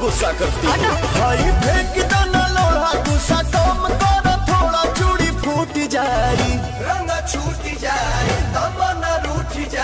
गुस्सा करती भाई फेंक दो ना लोढ़ा गुस्सा कम करो थोड़ा चूड़ी फूट जाई